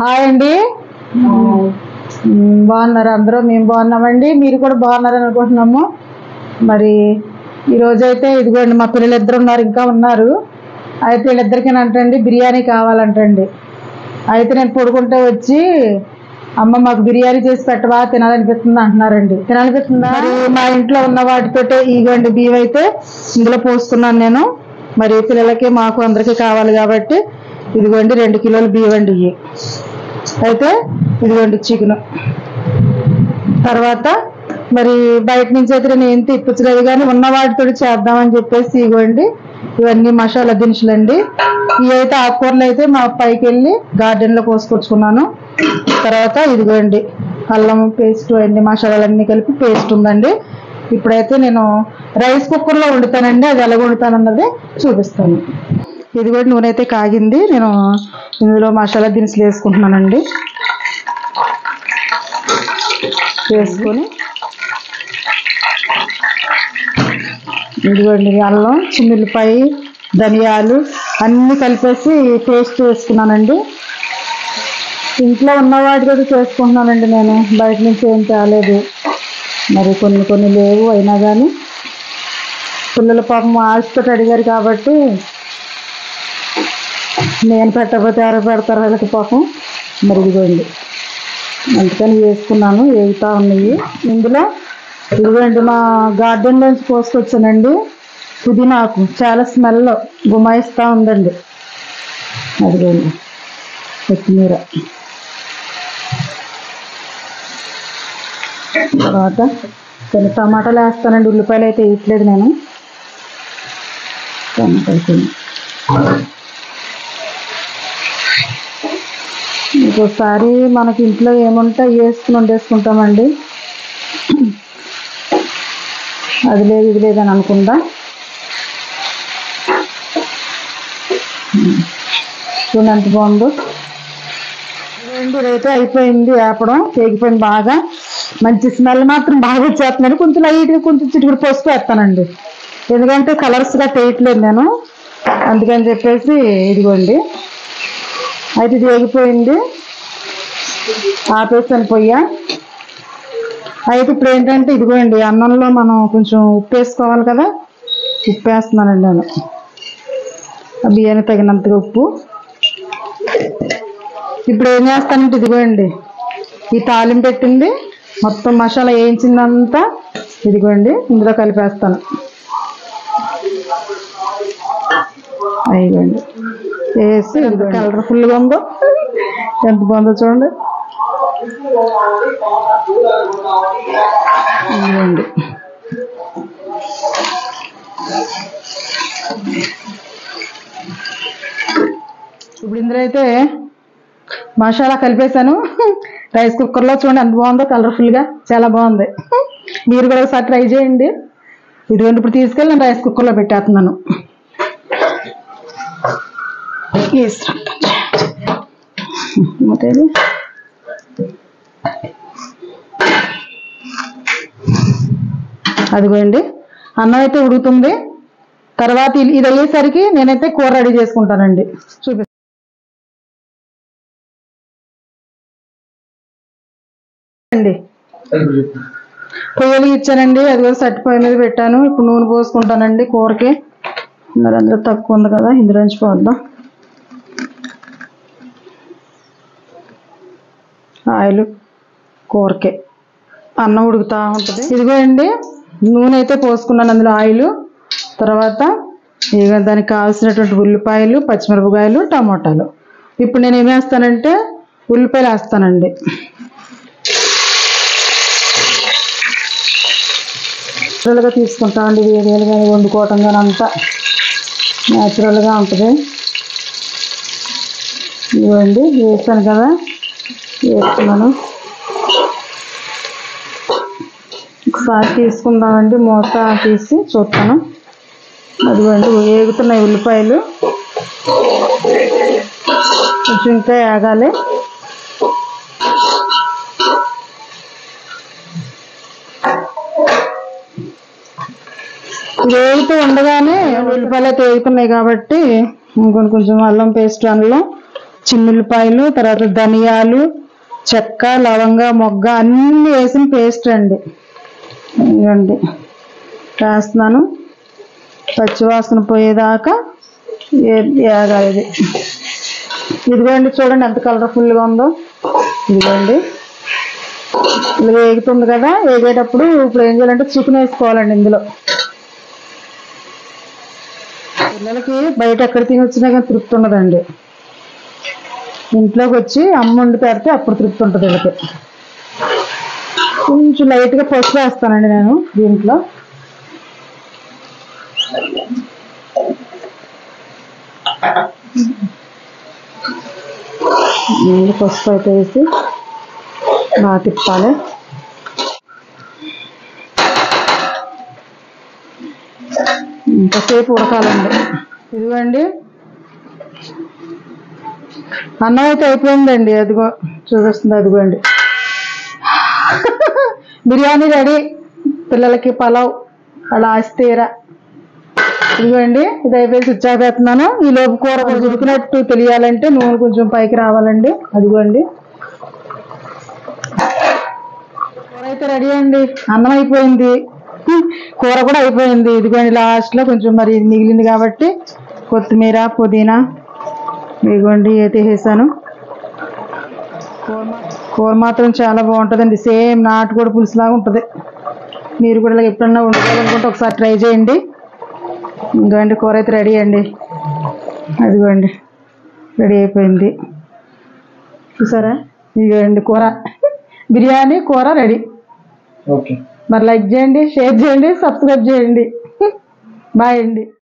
Hi అండి. బాగున్నారు అందరూ? మేము బాగున్నామండి. మీరు కూడా బాగున్నారని అనుకుంటున్నాము. మరి ఈ రోజైతే ఇదిగోండి మా పిల్లలు ఇద్దరు ఉన్నారు ఇంకా ఉన్నారు. అయితే వీళ్ళిద్దరికి అంటండి బిర్యానీ కావాలంటండి. అయితే నేను పడుకుంటే వచ్చి అమ్మ మాకు బిర్యానీ చేసి పెట్టవా తినాలనిపిస్తుంది అంటున్నారండి. తినాలనిపిస్తుందా? మరి మా ఇంట్లో ఉన్న వాటితోటే ఇగోండి బియ్యం అయితే ఇందులో పోస్తున్నాను నేను. మరి పిల్లలకి మాకు అందరికీ కావాలి కాబట్టి ఇదిగోండి రెండు కిలోలు బియ్యం అండి ఇవి అయితే ఇదిగోండి చికెన్. తర్వాత మరి బయట నుంచి అయితే నేను ఏం తెప్పించలేదు కానీ ఉన్న వాటితో చేద్దామని చెప్పేసి ఇవ్వండి. ఇవన్నీ మసాలా దినుసులు అండి ఇవి అయితే ఆకుకూరలు అయితే మా పైకి వెళ్ళి గార్డెన్లో కోసుకొచ్చుకున్నాను. తర్వాత ఇదిగోండి అల్లం పేస్ట్ అన్ని మసాలాలన్నీ కలిపి పేస్ట్ ఉందండి. ఇప్పుడైతే నేను రైస్ కుక్కర్లో వండుతానండి అది ఎలా వండుతానన్నది చూపిస్తాను. ఇదిగోండి నూనె అయితే కాగింది. నేను ఇందులో మసాలా దినుసులు వేసుకుంటున్నానండి. వేసుకొని ఇదిగోండి అల్లం చిన్నులపాయ ధనియాలు అన్నీ కలిపేసి పేస్ట్ వేసుకున్నానండి. ఇంట్లో ఉన్నవాటి కూడా చేసుకుంటున్నానండి నేను. బయట నుంచి ఏం తేలేదు. మరి కొన్ని కొన్ని లేవు అయినా కానీ పిల్లల పాపం ఆశతో అడిగారు కాబట్టి నేను పెట్టకపోతే ఎవరు పెడతారు వాళ్ళకి పాపం మరి అందుకని వేసుకున్నాను వేగుతూ ఉన్నాయి. ఇందులో ఇదిగోండి మా గార్డెన్ నుంచి కోసుకొచ్చానండి పుదీనాకు చాలా స్మెల్ గుమాయిస్తూ ఉందండి. అదిగోండి కొత్తిమీర. తర్వాత కొన్ని టమాటాలు వేస్తానండి ఉల్లిపాయలు అయితే వేయట్లేదు నేను. టమాటాలు కొన్ని ఇంకోసారి మనకి ఇంట్లో ఏముంటే వేసుకుని వండేసుకుంటామండి. అది లేదు ఇది లేదని అనుకుంటా. చూడండి ఎంత బాగుందో. రెండు రేతే అయిపోయింది వేపడం చేగిపోయింది బాగా. మంచి స్మెల్ మాత్రం బాగా వచ్చేస్తున్నాను కొంచెం లైట్గా కొంచెం చిటికడు పసుపు వేస్తానండి. ఎందుకంటే కలర్స్గా తేయట్లేదు నేను. అందుకని చెప్పేసి ఇదిగోండి. అయితే ఇది వేగిపోయింది. ఆపేసాను పొయ్య. అయితే ఇప్పుడు ఏంటంటే ఇదిగోండి అన్నంలో మనం కొంచెం ఉప్పు వేసుకోవాలి కదా ఉప్పు వేస్తున్నానండి నేను. ఆ బియ్యానికి తగినంతగా ఉప్పు. ఇప్పుడు ఏం చేస్తానంటే ఇదిగోండి ఈ తాలింపు పెట్టింది మొత్తం మసాలా వేయించిందంతా ఇదిగోండి ఇందులో కలిపేస్తాను. అయిగోండి వేసి కలర్ఫుల్గా ఉందో ఎంత బాగుందో చూడండి. ఇదిగోండి. ఇప్పుడు ఇందులో అయితే మసాలా కలిపేశాను. రైస్ కుక్కర్లో చూడండి ఎంత బాగుందో కలర్ఫుల్గా చాలా బాగుంది. మీరు కూడా ఒకసారి ట్రై చేయండి. ఇదిగోండి ఇప్పుడు తీసుకెళ్ళి నేను రైస్ కుక్కర్లో పెట్టేస్తున్నాను. మతేది అదిగోండి. అన్నం అయితే ఉడుకుతుంది. తర్వాత ఇది అయ్యేసరికి నేనైతే కూర రెడీ చేసుకుంటానండి. చూపి అండి. పొయ్యలు ఇచ్చానండి. అది కూడా సట్టి పొయ్యి మీద పెట్టాను. ఇప్పుడు నూనె పోసుకుంటానండి కూరకి. మరి అందులో తక్కువ ఉంది కదా ఇందులోంచి పోద్దాం. ఆయిల్ కూరకే. అన్నం ఉడుకుతా ఉంటుంది. ఇదిగోండి. నూనె అయితే పోసుకున్నాను అందులో ఆయిల్. తర్వాత ఇక దానికి కావాల్సినటువంటి ఉల్లిపాయలు పచ్చిమిరపకాయలు టమాటాలు. ఇప్పుడు నేను ఏమి వేస్తానంటే ఉల్లిపాయలు వేస్తానండి. న్యాచురల్గా తీసుకుంటామండి వేడివేలు కానీ వండుకోవటం కానీ అంతా న్యాచురల్గా ఉంటుంది. ఇవ్వండి వేస్తాను కదా వేస్తున్నాను. ఒకసారి తీసుకుందామండి మూత తీసి చూస్తాను. అదిగోండి వేగుతున్నాయి ఉల్లిపాయలు. కొంచెం ఇంకా వేగాలి వేగుతూ ఉండగానే ఉల్లిపాయలు అయితే వేగుతున్నాయి కాబట్టి ఇంకొన్ని కొంచెం అల్లం పేస్ట్ అందులో ఉల్లిపాయలు తర్వాత ధనియాలు చెక్క లవంగ మొగ్గ అన్నీ వేసిన పేస్ట్ అండి. ఇవ్వండి. రాస్తున్నాను. పచ్చివాసన పోయేదాకా ఏ- వేగాలి ఇది ఇదిగోండి చూడండి ఎంత కలర్ఫుల్గా ఉందో. ఇదిగోండి. ఇది వేగుతుంది కదా వేగేటప్పుడు ఇప్పుడు ఏం చేయాలంటే చికెన్ వేసుకోవాలండి ఇందులో. పిల్లలకి బయట ఎక్కడ తిని వచ్చినా కానీ తృప్తి ఉండదండి. ఇంట్లోకి వచ్చి అమ్మ వండి పెడితే అప్పుడు తృప్తి ఉంటుంది వీళ్ళకి. కొంచెం లైట్గా పసుపు వేస్తానండి నేను దీంట్లో. నీళ్ళు పసుపు అయితే వేసి బాగా తిప్పాలి. ఇంతసేపు ఉడకాలండి. ఇదిగోండి. అన్నం అయితే అయిపోయిందండి అదిగో చూపిస్తుంది అదిగోండి. బిర్యానీ రెడీ. పిల్లలకి పలావ్ అలా ఆస్తీర. ఇదిగోండి ఇది అయిపోయి స్విచ్ ఆఫ్ వేస్తున్నాను ఈ లోపు కూర కూడా ఉడికినట్టు తెలియాలంటే నూనె కొంచెం పైకి రావాలండి. అదిగోండి. కూర అయితే రెడీ అండి. అన్నం అయిపోయింది. కూర కూడా అయిపోయింది. ఇదిగోండి లాస్ట్లో కొంచెం మరి మిగిలింది కాబట్టి కొత్తిమీర పుదీనా. ఇదిగోండి అయితే వేసాను. కూర మాత్రం చాలా బాగుంటుందండి. సేమ్ నాటుకోడి పులుసు లాగా ఉంటుంది. మీరు కూడా ఇలా ఎప్పుడన్నా వండుకోవాలనుకుంటే ఒకసారి ట్రై చేయండి. ఇంకోండి కూర అయితే రెడీ అండి. అదిగోండి రెడీ అయిపోయింది. చూసారా? ఇదిగోండి కూర. బిర్యానీ కూర రెడీ. ఓకే. మరి లైక్ చేయండి షేర్ చేయండి సబ్స్క్రైబ్ చేయండి. బాయ్ అండి.